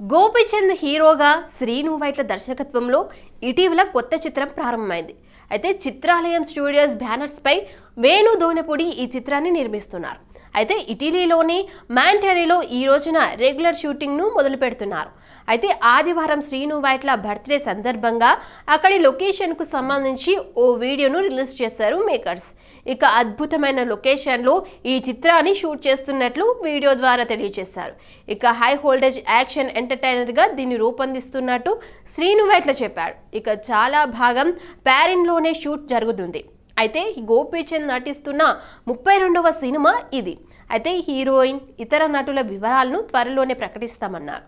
గోపీచంద్ హీరోగా శ్రీను వైట్ల దర్శకత్వంలో ఇటీవల కొత్త చిత్రం ప్రారంభమైంది. అయితే చిత్రాలయం స్టూడియోస్ బ్యానర్స్పై వేణు దోనపూడి ఈ చిత్రాన్ని నిర్మిస్తున్నారు. అయితే ఇటలీలోని మ్యాంటరీలో ఈ రోజున రెగ్యులర్ షూటింగ్ను మొదలు పెడుతున్నారు అయితే ఆదివారం శ్రీను వైట్ల బర్త్డే సందర్భంగా అక్కడి లొకేషన్కు సంబంధించి ఓ వీడియోను రిలీజ్ చేశారు మేకర్స్. ఇక అద్భుతమైన లొకేషన్లో ఈ చిత్రాన్ని షూట్ చేస్తున్నట్లు వీడియో ద్వారా తెలియజేశారు. ఇక హై హోల్డేజ్ యాక్షన్ ఎంటర్టైనర్గా దీన్ని రూపొందిస్తున్నట్టు శ్రీను వైట్ల చెప్పాడు. ఇక చాలా భాగం ప్యారిన్లోనే షూట్ జరుగుతుంది. అయితే గోపీచంద్ నటిస్తున్న ముప్పై రెండవ సినిమా ఇది. అయితే హీరోయిన్ ఇతర నటుల వివరాలను త్వరలోనే ప్రకటిస్తామన్నారు.